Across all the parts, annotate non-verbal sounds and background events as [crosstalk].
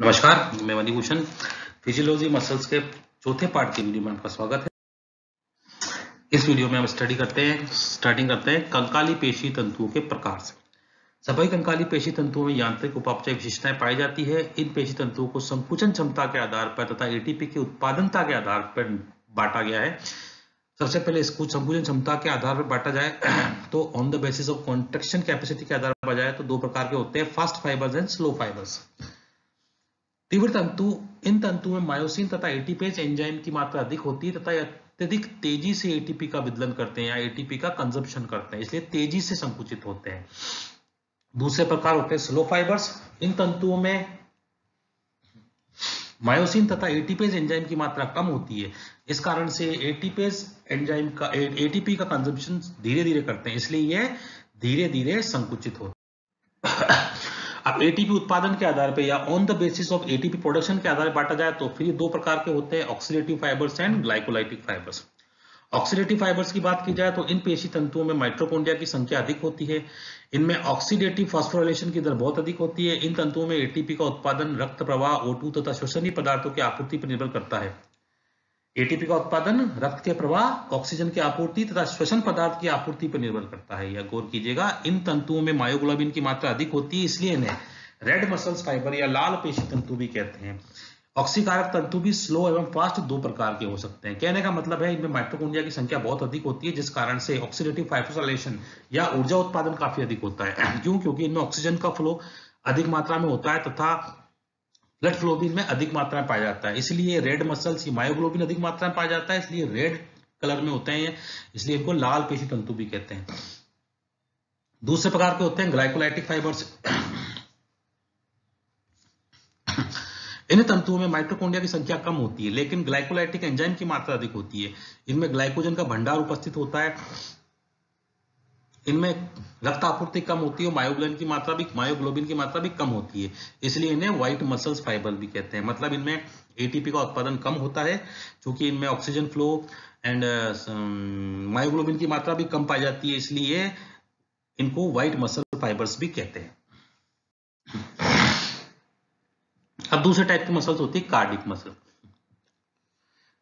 नमस्कार, मैं Manibhushan physiology muscles के चौथे पार्ट के वीडियो में आपका स्वागत है। इस वीडियो में हम स्टडी करते हैं स्टार्टिंग करते हैं कंकाली पेशी तंतुओं के प्रकार से। सभी कंकाली पेशी तंतुओं में यांत्रिक उपापचय विशेषताएँ पाई जाती है। इन पेशी तंतुओं को संकुचन क्षमता के आधार पर तथा एटीपी की उत्पादनता के आधार पर बांटा गया है। सबसे पहले इसको संकुचन क्षमता के आधार पर बांटा जाए तो on the basis of contraction capacity के आधार पर जाए तो दो प्रकार के होते हैं fast fibres and slow fibres तीव्र तंतु, इन तंतु में मायोसिन तथा एटीपेज एंजाइम की मात्रा अधिक होती है तथा अत्यधिक तेज़ी से एटीपी का विदलन करते हैं या एटीपी का कंजप्शन करते हैं, इसलिए तेज़ी से संकुचित होते हैं। दूसरे प्रकार होते हैं स्लो फाइबर्स इन तंतुओं में मायोसिन तथा एटीपेज एंजाइम की मात्रा कम होती है। इस कारण से एटीपेज एंजाइम का एटीपी का कंजप्शन धीरे धीरे करते हैं, इसलिए यह धीरे धीरे संकुचित होता अब एटीपी उत्पादन के आधार पर या on the basis of ATP production के आधार पर बांटा जाए तो फिर दो प्रकार के होते हैं oxidative fibres and glycolytic fibres oxidative fibres की बात की जाए तो इन पेशी तंतुओं में माइट्रोकोन्ड्रिया की संख्या अधिक होती है। इनमें ऑक्सीडेटिव फॉस्फोरिलेशन की दर बहुत अधिक होती है। इन तंतुओं में एटीपी का उत्पादन रक्त प्रवाह ओटू तथा श्वसनीय पदार्थों की आपूर्ति पर निर्भर करता है। एटीपी का उत्पादन, रक्त के प्रवाह ऑक्सीजन की आपूर्ति तथा श्वसन पदार्थ की आपूर्ति पर निर्भर करता है। यह गौर कीजिएगा, इन तंतुओं में मायोग्लोबिन की मात्रा अधिक होती है, इसलिए इन्हें रेड मसल्स फाइबर या लाल पेशी तंतु भी कहते हैं। ऑक्सीकारक तंतु भी स्लो एवं फास्ट दो प्रकार के हो सकते हैं। कहने का मतलब है, इनमें माइट्रोकोन्ड्रिया की संख्या बहुत अधिक होती है, जिस कारण से ऑक्सीडेटिव फाइब्रोसिलेशन या ऊर्जा उत्पादन काफ़ी अधिक होता है। [clears throat] क्यों? क्योंकि इनमें ऑक्सीजन का फ्लो अधिक मात्रा में होता है तथा ब्लड फ्लोबिन में अधिक मात्रा में पाया जाता है। इसलिए रेड मसल्स मायोग्लोबिन अधिक मात्रा में पाया जाता है, इसलिए रेड कलर में होते हैं, इसलिए इनको लाल पेशी तंतु भी कहते हैं। दूसरे प्रकार के होते हैं ग्लाइकोलाइटिक फाइबर्स इन तंतुओं में माइट्रोकोन्ड्रिया की संख्या कम होती है, लेकिन ग्लाइकोलाइटिक एंजाइम की मात्रा अधिक होती है। इनमें ग्लाइकोजन का भंडार उपस्थित होता है। इनमें रक्त आपूर्ति कम होती है मायोग्लोबिन की मात्रा भी मायोग्लोबिन की मात्रा भी कम होती है। इसलिए इन्हें व्हाइट मसल्स फाइबर भी कहते हैं। मतलब इनमें एटीपी का उत्पादन कम होता है क्योंकि इनमें ऑक्सीजन फ्लो एंड मायोग्लोबिन की मात्रा भी कम पाई जाती है। इसलिए इनको व्हाइट मसल फाइबर्स भी कहते हैं। अब दूसरे टाइप की मसल्स होती है कार्डिक मसल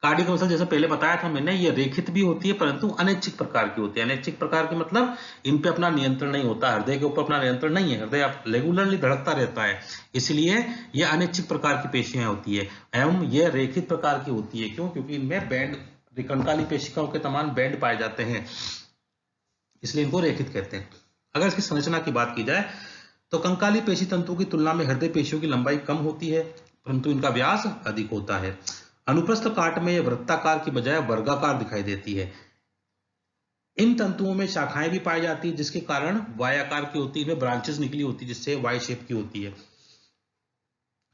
कार्डिक मसल जैसे पहले बताया था मैंने, ये रेखित भी होती है, परंतु अनैच्छिक प्रकार की होती है। अनैच्छिक प्रकार के मतलब इन पे अपना नियंत्रण नहीं होता, हृदय के ऊपर अपना नियंत्रण नहीं है। हृदय रेगुलरली धड़कता रहता है। इसलिए ये अनैच्छिक प्रकार की पेशियाँ होती है, एवं ये रेखित प्रकार की होती है। क्यों? क्योंकि इनमें बैंड कंकाली पेशिकाओं के तमाम बैंड पाए जाते हैं। इसलिए इनको रेखित कहते हैं। अगर इसकी संरचना की बात की जाए तो कंकाली पेशी तंतु की तुलना में हृदय पेशियों की लंबाई कम होती है, परंतु इनका व्यास अधिक होता है। अनुप्रस्थ काट में यह वृत्ताकार की बजाय वर्गाकार दिखाई देती है। इन तंतुओं में शाखाएँ भी पाई जाती है, जिसके कारण वायाकार की होती है ब्रांचेस निकली होती है, जिससे वाई शेप की होती है।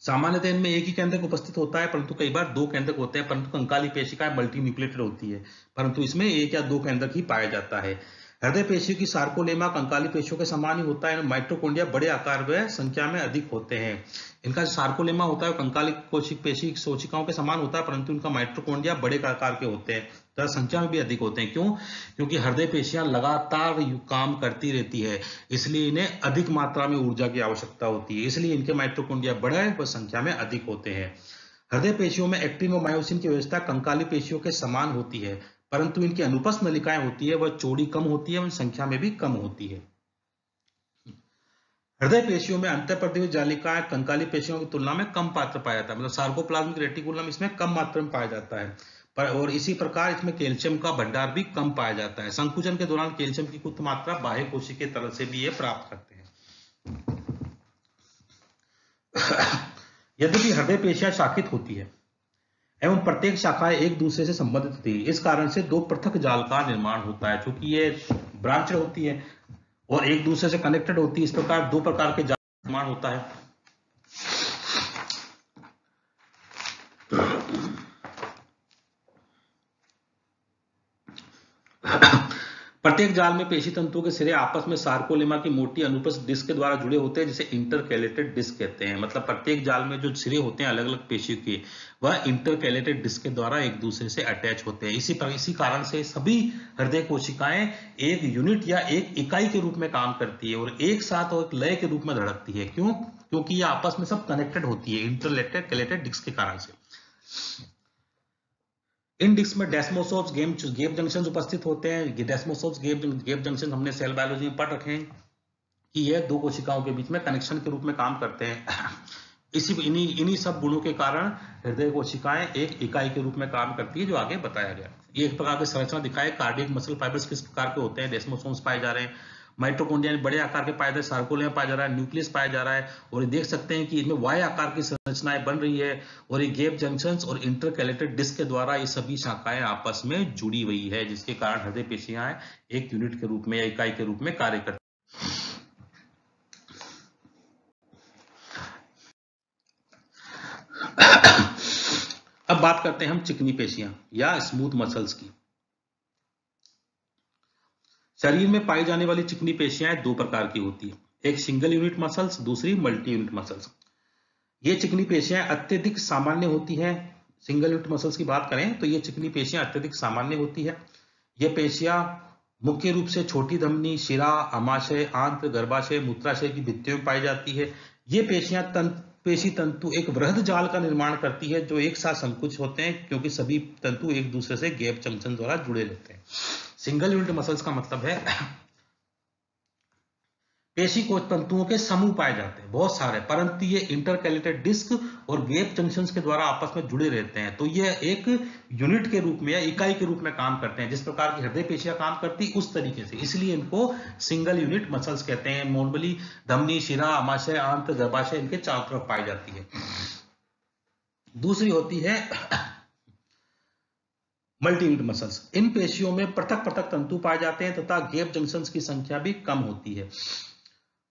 सामान्यतः इनमें एक ही केंद्रक उपस्थित होता है, परंतु कई बार दो केंद्रक होते हैं, परंतु कंकाली पेशिकाएँ मल्टीन्यूक्लेटेड होती है, परंतु इसमें एक या दो केंद्रक ही पाया जाता है। हृदय पेशियों की सार्कोलेमा कंकाली पेशियों के समान ही होता है। माइट्रोकोन्डिया बड़े आकार व संख्या में अधिक होते हैं। इनका जो सार्कोलेमा होता है कंकाली कोशिक पेशी सोचिकाओं के समान होता है, परंतु इनका माइट्रोकोन्डिया बड़े आकार के होते हैं तथा संख्या में भी अधिक होते हैं। क्यों? क्योंकि हृदय पेशियाँ लगातार काम करती रहती है, इसलिए इन्हें अधिक मात्रा में ऊर्जा की आवश्यकता होती है, इसलिए इनके माइट्रोकोन्डिया बड़े व संख्या में अधिक होते हैं। हृदय पेशियों में एक्टिन व मायोसिन की व्यवस्था कंकाली पेशियों के समान होती है परंतु इनकी अनुपस्थ नलिकाएँ होती है, वह चौड़ी कम होती है, और संख्या में भी कम होती है। हृदय पेशियों में अंतर जालिकाएँ कंकाली पेशियों की तुलना में कम पात्र पाया जाता है। मतलब सार्कोप्लाज्मिक रेटिकुलम इसमें कम मात्रा में पाया जाता है। पर, और इसी प्रकार इसमें कैल्शियम का भंडार भी कम पाया जाता है। संकुचन के दौरान कैल्शियम की कुछ मात्रा बाह्य कोशी के तरल से भी ये प्राप्त करते हैं। [coughs] यद्यपि हृदय पेशियाँ शाखित होती है एवं प्रत्येक शाखाएँ एक दूसरे से संबंधित होती है। इस कारण से दो पृथक जाल का निर्माण होता है क्योंकि ये ब्रांच होती है और एक दूसरे से कनेक्टेड होती है। इस प्रकार दो प्रकार के जाल निर्माण होता है। प्रत्येक जाल में पेशी तंतुओं के सिरे आपस में सार्कोलेमा की मोटी अनुपस्थ डिस्क के द्वारा जुड़े होते हैं, जिसे इंटरकैलेटेड डिस्क कहते हैं। मतलब प्रत्येक जाल में जो सिरे होते हैं अलग अलग पेशी के, वह इंटरकैलेटेड डिस्क के द्वारा एक दूसरे से अटैच होते हैं। इसी पर, इसी कारण से सभी हृदय कोशिकाएँ एक यूनिट या एक इकाई के रूप में काम करती है और एक साथ और एक लय के रूप में धड़कती है। क्यों? क्योंकि ये आपस में सब कनेक्टेड होती है इंटरलेटेड कलेटेड डिस्क के कारण से। इन डिस्क में डेस्मोसोप्स गेम गेप जंक्शन उपस्थित होते हैं। डेस्मोसोप्स गेप गेप जंक्शन हमने सेल बायोलॉजी में पढ़ रखे हैं कि यह दो कोशिकाओं के बीच में कनेक्शन के रूप में काम करते हैं। [coughs] इसी, इन्हीं इन्हीं सब गुणों के कारण हृदय कोशिकाएँ एक इकाई के रूप में काम करती है, जो आगे बताया गया। ये एक प्रकार की संरचना दिखाए, कार्डियक मसल फाइबर्स किस प्रकार के होते हैं, डेस्मोसोम्स पाए जा रहे हैं। माइट्रोकोन्ड्रिया बड़े आकार के पाए जा रहे हैं सार्कोलिया पाया जा रहा है, न्यूक्लियस पाया जा रहा है, और ये देख सकते हैं कि इनमें वाई आकार की संरचनाएँ बन रही है, और ये गेप जंक्शन और इंटरकैलेटेड डिस्क के द्वारा ये सभी शाखाएँ आपस में जुड़ी हुई है, जिसके कारण हृदय पेशियाँ एक यूनिट के रूप में या इकाई के रूप में कार्य करती [coughs] अब बात करते हैं हम चिकनी पेशियाँ या स्मूथ मसल्स की। शरीर में पाई जाने वाली चिकनी पेशियाँ दो प्रकार की होती है। एक सिंगल यूनिट मसल्स दूसरी मल्टी यूनिट मसल्स ये चिकनी पेशियाँ अत्यधिक सामान्य होती है। सिंगल यूनिट मसल्स की बात करें तो ये चिकनी पेशियाँ अत्यधिक सामान्य होती है। ये पेशियाँ मुख्य रूप से छोटी धमनी, शिरा, अमाशय, आंत, गर्भाशय, मूत्राशय की भित्तियों में पाई जाती है। ये पेशियाँ तंत्र पेशी तंतु एक वृहद जाल का निर्माण करती है जो एक साथ संकुच होते हैं क्योंकि सभी तंतु एक दूसरे से गैप जंक्शन द्वारा जुड़े रहते हैं। सिंगल यूनिट मसल्स का मतलब है पेशी कोश तंतुओं के समूह पाए जाते हैं, बहुत सारे। परंतु ये इंटरकैलेटेड डिस्क और गेप जंक्शंस के द्वारा आपस में जुड़े रहते हैं। तो ये एक यूनिट के रूप में या इकाई के रूप में काम करते हैं, जिस प्रकार की हृदय पेशियाँ काम करती उस तरीके से। इसलिए इनको सिंगल यूनिट मसल्स कहते हैं। नॉर्मली धमनी, शिरा, अमाशय, आंत, गर्भाशय इनके चारों तरफ़ पाई जाती है। दूसरी होती है मल्टी यूनिट मसल्स इन पेशियों में पृथक पृथक तंतु पाए जाते हैं तथा गेप जंक्शंस की संख्या भी कम होती है।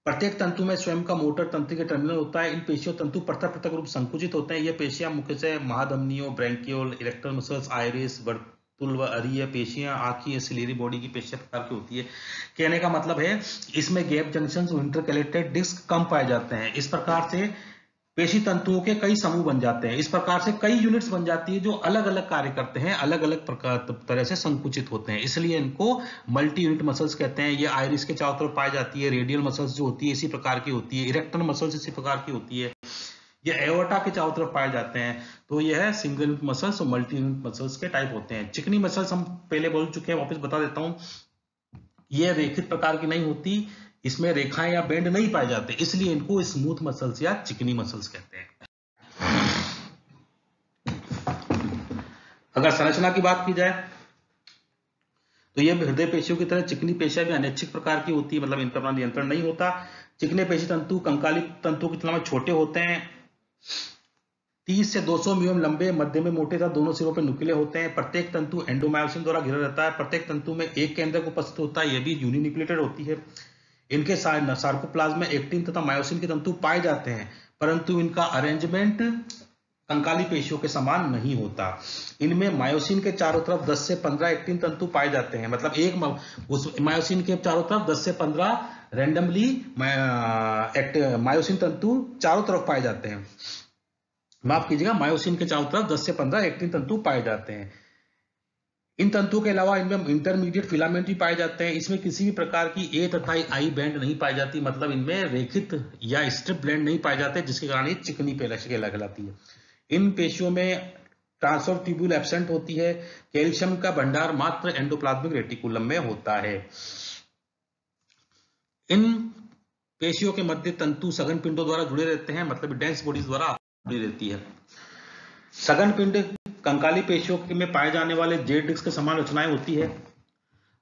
प्रत्येक तंतु में स्वयं का मोटर तंत्र के टर्मिनल होता है। इन पेशियों तंतु पृथक पृथक रूप संकुचित होते हैं। ये पेशियाँ मुख्य से महाधमनियों, ब्रैंकियोल इलेक्ट्रल मसल्स, आयरिस, वर्तुल व अरीय पेशियाँ, आंखी सिलेरी बॉडी की पेशियाँ प्रकार की होती है। कहने का मतलब है, इसमें गैप जंक्शन इंटरकलेटेड डिस्क कम पाए जाते हैं। इस प्रकार से पेशी तंतुओं के कई समूह बन जाते हैं। इस प्रकार से कई यूनिट्स बन जाती है जो अलग अलग कार्य करते हैं अलग अलग प्रकार, तरह से संकुचित होते हैं। इसलिए इनको मल्टी यूनिट मसल्स कहते हैं। ये आयरिस के चारों तरफ़ पाई जाती है रेडियल मसल्स जो होती है, इसी प्रकार की होती है। इरेक्टन मसल्स इसी प्रकार की होती है। ये एवोटा के चारों तरफ़ पाए जाते हैं। तो यह है सिंगल यूनिट मसल्स और मल्टी यूनिट मसल्स के टाइप होते हैं। चिकनी मसल्स हम पहले बोल चुके हैं, वापस बता देता हूँ। ये रेखित प्रकार की नहीं होती। इसमें रेखाएँ या बेंड नहीं पाए जाते, इसलिए इनको स्मूथ मसल्स या चिकनी मसल्स कहते हैं। अगर संरचना की बात की जाए तो ये हृदय पेशियों की तरह चिकनी पेशियाँ भी अनैच्छिक प्रकार की होती है मतलब इन पर अपना नियंत्रण नहीं होता। चिकने पेशी तंतु कंकाली तंतु की तुलना में छोटे होते हैं। 30 से 200 मिलियन लंबे, मध्य में मोटे तथा दोनों सिरों पर नुकीले होते हैं। प्रत्येक तंतु एंडोमायोसिन द्वारा घिरा रहता है। प्रत्येक तंतु में एक केंद्र उपस्थित होता है यह भी यूनिन्यूक्लेटेड होती है। इनके सार्कोप्लाज्म में एक्टिन तथा मायोसिन के तंतु पाए जाते हैं, परंतु इनका अरेंजमेंट कंकाली पेशियों के समान नहीं होता। इनमें मायोसिन के चारों तरफ़ 10 से 15 एक्टिन तंतु पाए जाते हैं। मतलब एक उस मायोसिन के चारों तरफ़ 10 से 15 रैंडमली मायोसिन तंतु चारों तरफ़ पाए जाते हैं। माफ़ कीजिएगा, मायोसिन के चारों तरफ़ 10 से 15 एक्टिन तंतु पाए जाते हैं। इन तंतुओं के अलावा इनमें इंटरमीडिएट फिलामेंट भी पाए जाते हैं। इसमें किसी भी प्रकार की ए तथा आई बैंड नहीं पाई जाती मतलब इनमें रेखित या स्ट्रिप ब्लैंड नहीं पाए जाते, जिसके कारण ये चिकनी पेलक्ष कहलाती है। इन पेशियों में ट्रांसफ़र ट्यूब्यूल एबसेंट होती है। कैल्शियम का भंडार मात्र एंडोप्लाज्मिक रेटिकुलम में होता है। इन पेशियों के मध्य तंतु सघन पिंडों द्वारा जुड़े रहते हैं मतलब डेंस बॉडीज द्वारा जुड़ी रहती है। सघन पिंड कंकाली पेशियों में पाए जाने वाले जेड डिस्क के समान रचनाएँ होती है।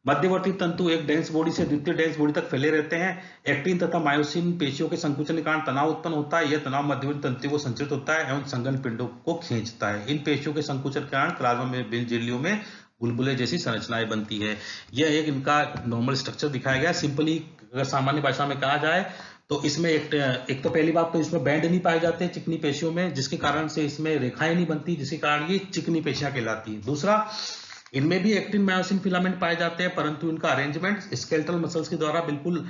मध्यवर्ती तंतु एक डेंस बॉडी से द्वितीय डेंस बॉडी तक फैले रहते हैं। एक्टिन तथा मायोसिन पेशियों के संकुचन के कारण तनाव उत्पन्न होता है। यह तनाव मध्यवर्ती तंतु को संचित होता है एवं संगन पिंडों को खींचता है। इन पेशियों के संकुचन के कारण प्लाज्मा में बिल झिल्लियों में बुलबुले जैसी संरचनाएँ बनती है। यह एक इनका नॉर्मल स्ट्रक्चर दिखाया गया। सिंपली अगर सामान्य भाषा में कहा जाए तो इसमें एक एक तो पहली बात तो इसमें बैंड नहीं पाए जाते चिकनी पेशियों में, जिसके कारण से इसमें रेखाएँ नहीं बनती, जिसके कारण ये चिकनी पेशियाँ कहलाती है। दूसरा, इनमें भी एक्टिन मायोसिन फिलामेंट पाए जाते हैं, परंतु इनका अरेंजमेंट स्केल्टल मसल्स के द्वारा बिल्कुल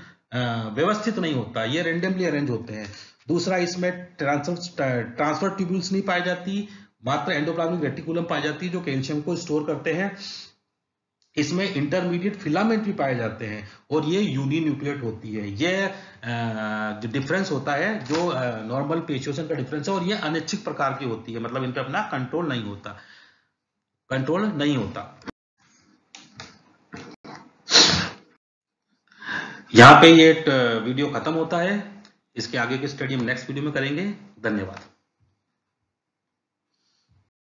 व्यवस्थित नहीं होता, ये रेंडमली अरेंज होते हैं। दूसरा, इसमें ट्रांसफ़र ट्रांसफ़र ट्यूब्यूल्स नहीं पाई जाती, मात्र एंडोप्लाज्मिक रेटिकुलम पाई जाती है, जो कैल्शियम को स्टोर करते हैं। इसमें इंटरमीडिएट फिलामेंट भी पाए जाते हैं और ये यूनिन्यूक्लियट होती है। ये जो डिफरेंस होता है, जो नॉर्मल पेशियोशन का डिफरेंस है और ये अनिच्छिक प्रकार की होती है। मतलब इन पे अपना कंट्रोल नहीं होता। कंट्रोल नहीं होता। यहाँ पे ये वीडियो खत्म होता है। इसके आगे की स्टडी हम नेक्स्ट वीडियो में करेंगे। धन्यवाद।